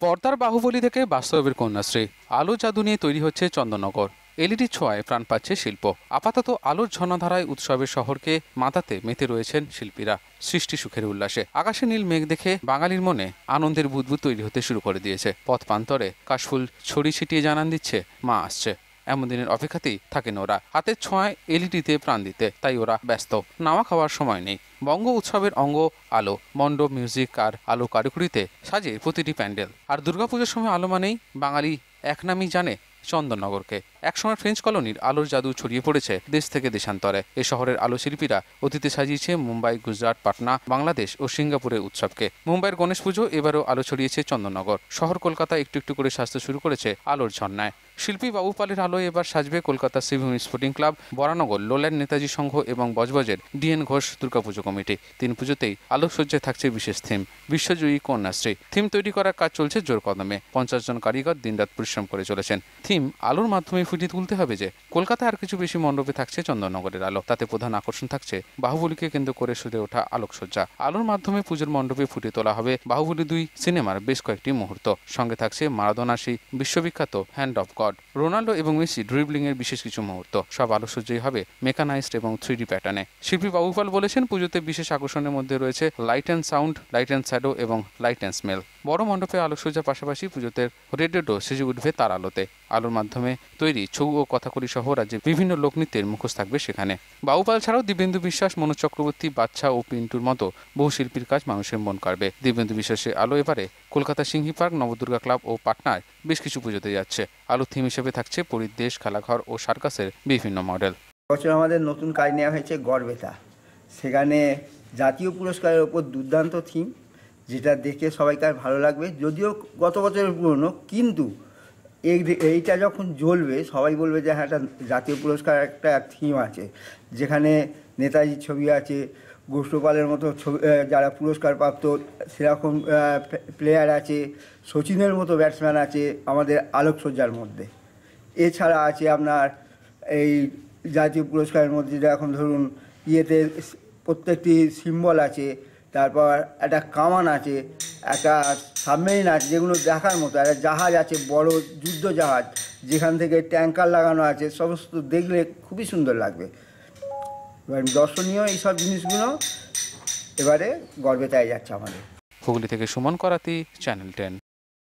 পর্দার বাহুবলী থেকে বাস্তবের কন্যাশ্রী। আলো জাদু নিয়ে তৈরি হচ্ছে চন্দননগর। এলইডি ছোঁয়ায় প্রাণ পাচ্ছে শিল্প। আপাতত আলোর ঝর্ণাধারায় উৎসবের শহরকে মাতাতে মেতে রয়েছেন শিল্পীরা। সৃষ্টি সুখের উল্লাসে। আকাশে নীল মেঘ দেখে বাঙালির মনে আনন্দের বুদবুদ তৈরি হতে শুরু করে দিয়েছে। পথ প্রান্তরে কাশফুল ছড়ি ছিটিয়ে জানান দিচ্ছে, মা আসছে। এমন দিনের অপেক্ষাতেই থাকেন ওরা। হাতের ছোঁয়ায় এলইডিতে প্রাণ দিতে, তাই ওরা ব্যস্ত। নাওয়া খাওয়ার সময় নেই। বঙ্গ উৎসবের অঙ্গ, আলো, মণ্ডপ, মিউজিক আর আলো কারিকুরিতে সাজে প্রতিটি প্যান্ডেল। আর দুর্গাপুজোর সময় আলো মানেই বাঙালি এক নামই জানে চন্দননগরকে। একসময় ফ্রেঞ্চ কলোনির আলোর জাদু ছড়িয়ে পড়েছে দেশ থেকে দেশান্তরে। এ শহরের আলো শিল্পীরা অতীতে সাজিয়েছে মুম্বাই, গুজরাট, পাটনা, বাংলাদেশ ও সিঙ্গাপুরের উৎসবকে। মুম্বাইয়ের গণেশ পুজো এবারও আলো ছড়িয়েছে চন্দননগর। শহর কলকাতা একটু একটু করে সাজতে শুরু করেছে আলোর ঝর্ণায়। শিল্পী বাবু পালের আলোয় এবার সাজবে Kolkata সিভিউন sporting club, Baranagar, lowland Netaji Sangha এবং বজবজের ডিএন ঘোষ দুর্গাপুজো কমিটি। তিন পুজোতেই আলোকসজ্জায় থাকছে বিশেষ থিম, বিশ্বজয়ী কন্যাশ্রী। থিম তৈরি করার কাজ চলছে জোর কদমে পঞ্চাশ জন কারিগর দিনরাত পরিশ্রম করে চলেছেন। থিম আলোর মাধ্যমে ফুটিয়ে তুলতে হবে যে কলকাতায় আর কিছু বেশি মণ্ডপে থাকছে চন্দননগরের আলো। তাতে প্রধান আকর্ষণ থাকছে বাহুবলীকে কেন্দ্র করে সুরে ওঠা আলোকসজ্জা। আলোর মাধ্যমে পুজোর মণ্ডপে ফুটিয়ে তোলা হবে বাহুবলী দুই সিনেমার বেশ কয়েকটি মুহূর্ত। সঙ্গে থাকছে মারাদোনা সেই বিশ্ববিখ্যাত হ্যান্ড অফ গড রোনাল্ডো এবং মেসি ড্রিবলিং এর বিশেষ কিছু মুহূর্ত। সব আলোকসজ্জাই হবে মেকানাইজড এবং থ্রি ডি প্যাটার্নে। শিল্পী বাবুপাল বলেছেন, পুজোতে বিশেষ আকর্ষণের মধ্যে রয়েছে light and sound light and shadow এবং লাইট অ্যান্ড স্মেল বড় মণ্ডপে আলোকসজ্জার পাশাপাশি পুজোতে রেডিওটো সেজে উঠবে তার আলোতে। আলোর মাধ্যমে তৈরি ছৌ ও কথাকলি সহ রাজ্যে বিভিন্ন লোকনৃত্যের মুখোশ থাকবে সেখানে। বাবুপাল ছাড়াও দিব্যেন্দু বিশ্বাস, মনোজ চক্রবর্তী বাচ্চা ও পিন্টুর মতো বহু শিল্পীর কাজ মানুষের মন কাড়বে। দিব্যেন্দু বিশ্বাসের আলো এবারে কলকাতা সিংহি পার্ক, নবদুর্গা ক্লাব ও পাটনায় বেশ কিছু পুজোতে যাচ্ছে। আলো থিম হিসেবে থাকছে পরিদেশ খেলাঘর ও সার্কাসের বিভিন্ন মডেল। বছর আমাদের নতুন কাজ নেওয়া হয়েছে গড়বেতা। সেখানে জাতীয় পুরস্কারের ওপর দুর্দান্ত থিম, যেটা দেখে সবাইকার ভালো লাগবে। যদিও গত বছরের পুরনো, কিন্তু এই এইটা যখন জ্বলবে, সবাই বলবে যে হ্যাঁ একটা জাতীয় পুরস্কার একটা থিম আছে। যেখানে নেতাজির ছবি আছে, গোষ্ঠপালের মতো ছবি যারা পুরস্কার প্রাপ্ত সেরকম প্লেয়ার আছে, সচিনের মতো ব্যাটসম্যান আছে আমাদের আলোকসজ্জার মধ্যে। এছাড়া আছে আপনার এই জাতীয় পুরস্কারের মধ্যে এখন ধরুন, ইয়েতে প্রত্যেকটি সিম্বল আছে, তারপর একটা কামান আছে একটা সাবমেরিন আছে, যেগুলো দেখার মতো, একটা জাহাজ আছে, বড় যুদ্ধ জাহাজ, যেখান থেকে ট্যাঙ্কার লাগানো আছে, সমস্ত দেখলে খুবই সুন্দর লাগবে। এবার দর্শনীয় এইসব জিনিসগুলো এবারে গর্বে তাই যাচ্ছে আমাদের। হুগলি থেকে সুমন করাতি, চ্যানেল টেন।